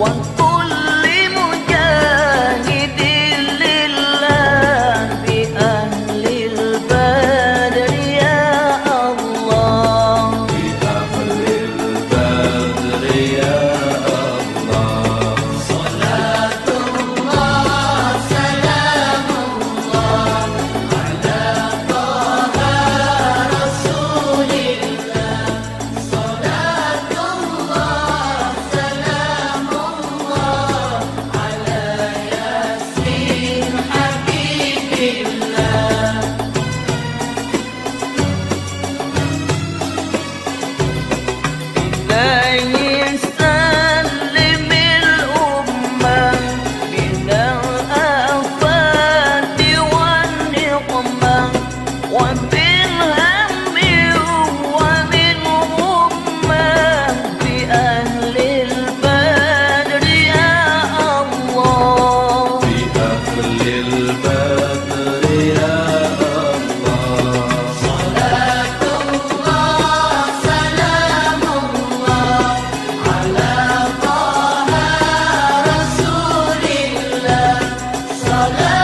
one love.